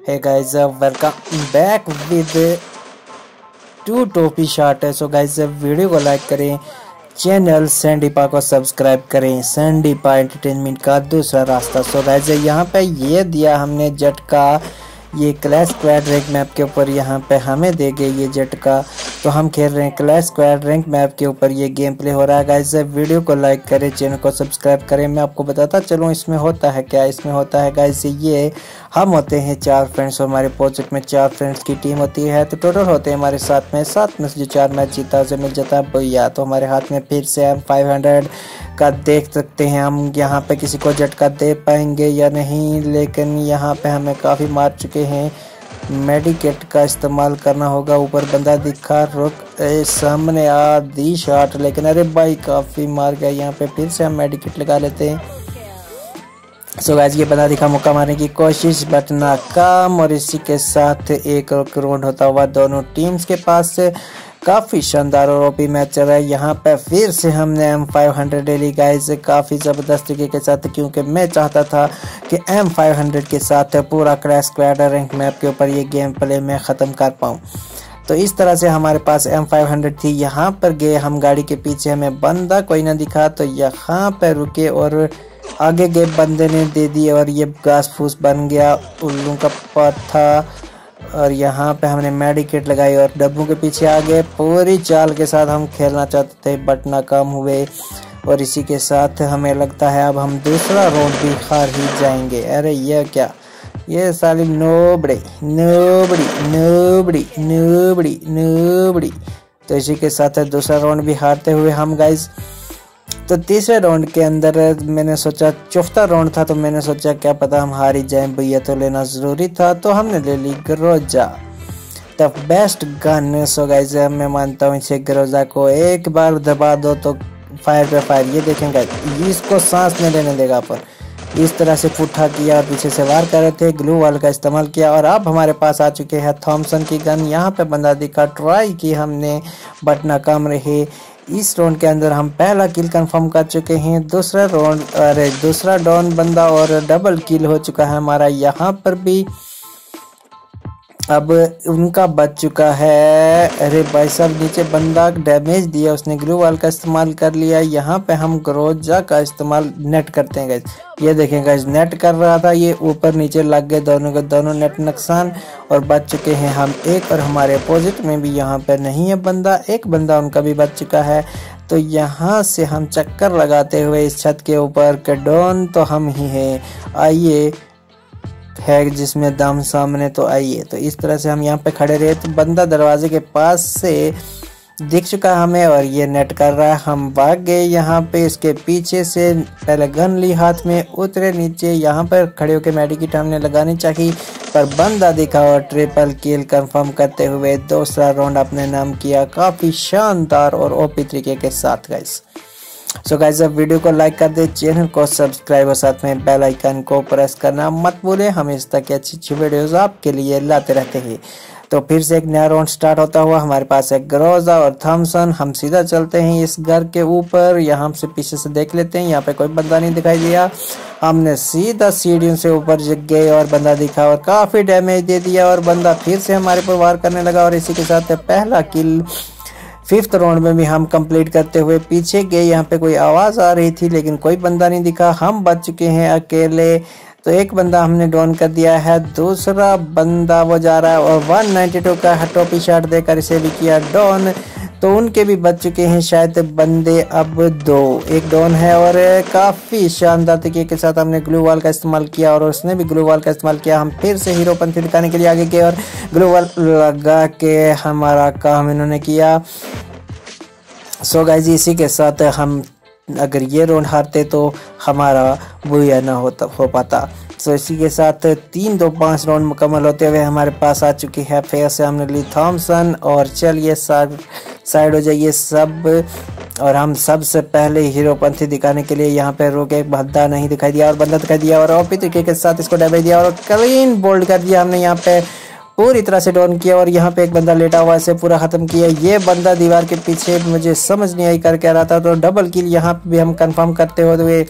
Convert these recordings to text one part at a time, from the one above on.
hey guys uh, welcome back with to टोपी shot है so guys video को like करें चैनल सैंडीपा को सब्सक्राइब करें। सैंडीपा एंटरटेनमेंट का दूसरा रास्ता। सो गाइज़ यहाँ पे ये दिया हमने जट का ये क्लैश क्वैड रेक मैप के ऊपर यहाँ पे हमें दे गए ये जट का। तो हम खेल रहे हैं क्लैश स्क्वाड रैंक मैप के ऊपर ये गेम प्ले हो रहा है गाइस वीडियो को लाइक करें चैनल को सब्सक्राइब करें, मैं आपको बताता चलूँ, इसमें होता है क्या? इसमें होता है गाइस ये हम होते हैं चार फ्रेंड्स और हमारे प्रोजेक्ट में चार फ्रेंड्स की टीम होती है तो टोटल होते हैं हमारे साथ में सात में से जो चार मैच जीता, उसे मिल जाता है भैया। तो हमारे हाथ में फिर से हम फाइव का देख सकते हैं, हम यहाँ पे किसी को झटका दे पाएँगे या नहीं, लेकिन यहाँ पे हमें काफ़ी मार चुके हैं। मेडिकेट का इस्तेमाल करना होगा। ऊपर बंदा दिखा रुक ए, सामने आ दी शॉट लेकिन अरे भाई काफ़ी मार गया यहाँ पे। फिर से हम मेडिकेट लगा लेते हैं। सो so गाइज़ ये बंदा दिखा मौका मारने की कोशिश बट नाकाम और इसी के साथ एक राउंड होता हुआ दोनों टीम्स के पास काफ़ी शानदार और ओपी मैच चल रहा है। यहाँ पे फिर से हमने M five hundred daily guys काफ़ी ज़बरदस्त तरीके के साथ क्योंकि मैं चाहता था कि एम फाइव हंड्रेड के साथ पूरा क्रैश स्क्वाड रैंक मैप के ऊपर ये गेम प्ले में ख़त्म कर पाऊँ। तो इस तरह से हमारे पास एम फाइव हंड्रेड थी। यहाँ पर गए हम गाड़ी के पीछे हमें बंदा कोई ना दिखा तो यहाँ पर रुके और आगे गए बंदे ने दे दी और ये घास फूस बन गया, उल्लू का पत्था और यहाँ पे हमने मेडिकेट लगाई और डब्बू के पीछे आ गए। पूरी चाल के साथ हम खेलना चाहते थे बट नाकाम हुए। और इसी के साथ हमें लगता है अब हम दूसरा राउंड भी हार ही जाएँगे। अरे ये क्या? ये साली nobody nobody nobody nobody nobody. तो इसी के साथ दूसरा राउंड भी हारते हुए हम गाइज़ तो तीसरे राउंड के अंदर मैंने सोचा, चौथा राउंड था तो मैंने सोचा, क्या पता हम हार ही जाए, भैया तो लेना ज़रूरी था तो हमने ले ली Groza the best gun so guys मैं मानता हूँ, इसे ग्रोजा को एक बार दबा दो तो फायर पे फायर ये देखेंगे इसको सांस नहीं लेने देगा पर इस तरह से पुट्ठा किया और पीछे से वार कर रहे थे ग्लू वाल का इस्तेमाल किया, और अब हमारे पास आ चुके हैं थॉमसन की गन यहाँ पे बंदा दिखा ट्राई की हमने बट नाकाम रहे। इस राउंड के अंदर हम पहला किल कंफर्म कर चुके हैं। दूसरा राउंड अरे, दूसरा डाउन बंदा और डबल किल हो चुका है हमारा। यहाँ पर भी अब उनका बच चुका है। अरे भाई साहब, नीचे बंदा डैमेज दिया, उसने ग्लू वाल का इस्तेमाल कर लिया। यहाँ पे हम ग्रोजा का इस्तेमाल नेट करते हैं गैस ये देखें गैस नेट कर रहा था ये, ऊपर नीचे लग गए दोनों के दोनों नेट नुकसान, और बच चुके हैं हम एक, और हमारे अपोजिट में भी यहाँ पे नहीं है बंदा, एक बंदा उनका भी बच चुका है। तो यहाँ से हम चक्कर लगाते हुए इस छत के ऊपर, के, डोन तो हम ही हैं। आइए है जिसमें दम सामने तो आइए। तो इस तरह से हम यहाँ पे खड़े रहे। तो बंदा दरवाजे के पास से दिख चुका हमें और ये नेट कर रहा है। हम भाग गए यहाँ पे। इसके पीछे से पहले गन ली हाथ में, उतरे नीचे। यहाँ पर खड़े होकर मेडिकेट हमने लगानी चाहिए पर बंदा दिखा और ट्रिपल किल कंफर्म करते हुए दूसरा राउंड अपने नाम किया। काफ़ी शानदार और ओपी तरीके के साथ गाइस सो गाइज़ अब वीडियो को लाइक कर दे चैनल को सब्सक्राइब और साथ में बेल आइकन को प्रेस करना मत भूले। हम इस तरह की अच्छी अच्छी वीडियोस आपके लिए लाते रहते हैं। तो फिर से एक नया राउंड स्टार्ट होता हुआ हमारे पास एक ग्रोजा और थम्सन हम सीधा चलते हैं इस घर के ऊपर। यहाँ से पीछे से देख लेते हैं। यहाँ पे कोई बंदा नहीं दिखाई दिया। हमने सीधा सीढ़ियों से ऊपर गए और बंदा दिखा और काफ़ी डैमेज दे दिया और बंदा फिर से हमारे पर वार करने लगा और इसी के साथ पहला किल फिफ्थ राउंड में भी हम कंप्लीट करते हुए पीछे गए यहाँ पे कोई आवाज़ आ रही थी, लेकिन कोई बंदा नहीं दिखा। हम बच चुके हैं अकेले। तो एक बंदा हमने डाउन कर दिया है। दूसरा बंदा वो जा रहा है और 192 का टोपी शॉट देकर इसे भी किया डाउन तो उनके भी बच चुके हैं शायद बंदे अब दो। एक डाउन है और काफ़ी शानदार तरीके के साथ हमने ग्लू वाल का इस्तेमाल किया और उसने भी ग्लू वाल का इस्तेमाल किया। हम फिर से हीरो पंथी दिखाने के लिए आगे गए और ग्लू वाल लगा के हमारा काम इन्होंने किया। सो गाइज़ इसी के साथ हम अगर ये राउंड हारते तो हमारा बुया ना होता, हो पाता। तो इसी के साथ तीन दो पाँच राउंड मुकम्मल होते हुए हमारे पास आ चुकी है फेयर से हमने ली थॉमसन और चलिए साइड हो जाइए सब। और हम सबसे पहले हीरोपंथी दिखाने के लिए यहाँ पे रोके, भद्दा नहीं दिखाई दिया और बंदा दिखाई दिया और ओपी तरीके के साथ इसको डबे दिया और क्लीन बोल्ड कर दिया हमने यहाँ पे। पूरी तरह से डाउन किया और यहाँ पे एक बंदा लेटा हुआ इसे पूरा ख़त्म किया। ये बंदा दीवार के पीछे मुझे समझ नहीं आई कर कह रहा था तो डबल किल यहाँ पे भी हम कंफर्म करते हुए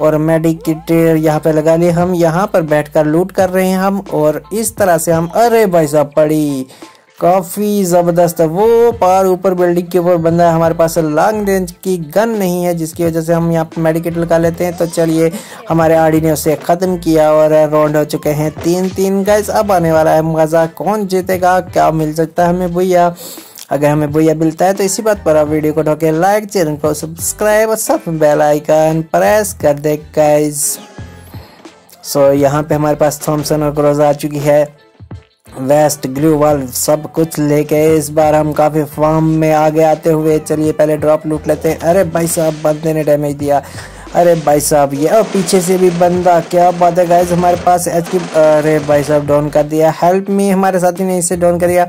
और मेडिकेट यहाँ पे लगा लिए हम यहाँ पर बैठकर लूट कर रहे हैं हम और इस तरह से हम, अरे भाई साहब, पड़ी। काफ़ी ज़बरदस्त है। वो पार ऊपर बिल्डिंग के ऊपर बंदा है। हमारे पास लॉन्ग रेंज की गन नहीं है, जिसकी वजह से हम यहाँ पे मेडिकेट लगा लेते हैं। तो चलिए, हमारे आड़ी ने उसे ख़त्म किया और राउंड हो चुके हैं तीन तीन। गैस अब आने वाला है मज़ा। कौन जीतेगा? क्या मिल सकता है हमें भैया? अगर हमें भैया मिलता है तो इसी बात पर आप वीडियो को ढोके लाइक चैनल को सब्सक्राइब और सब बेल आइकन प्रेस कर दे गाइज़ सो यहाँ पे हमारे पास थॉमसन और क्रोज आ चुकी है। वेस्ट ग्लू वाल सब कुछ लेके इस बार हम काफ़ी फॉर्म में आगे आते हुए। चलिए पहले ड्रॉप लूट लेते हैं। अरे भाई साहब, बंदे ने डैमेज दिया। अरे भाई साहब, ये और पीछे से भी बंदा, क्या बात है गाइज़ हमारे पास एच की अरे भाई साहब डाउन कर दिया। हेल्प मी हमारे साथी ने इसे डाउन कर दिया।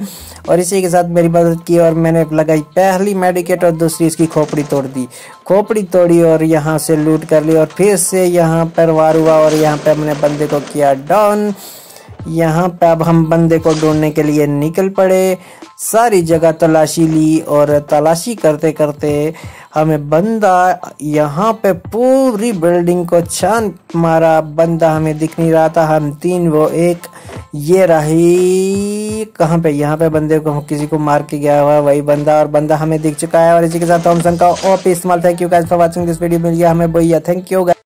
और इसी के साथ मेरी मदद की और मैंने लगाई पहली मेडिकेट और दूसरी इसकी खोपड़ी तोड़ दी। खोपड़ी तोड़ी और यहाँ से लूट कर ली और फिर से यहाँ पर वार हुआ और यहाँ पर हमने बंदे को किया डाउन यहाँ पे अब हम बंदे को ढूँढने के लिए निकल पड़े। सारी जगह तलाशी ली और तलाशी करते करते हमें बंदा यहाँ पे पूरी बिल्डिंग को छान मारा। बंदा हमें दिख नहीं रहा था। हम तीन, वो एक, ये रही। कहाँ पे? यहाँ पे बंदे को किसी को मार के गया हुआ वही बंदा। और बंदा हमें दिख चुका है और इसी के साथ थॉमसन का इस्तेमाल thank you guys for watching this video मिल गया हमें भैया थैंक यू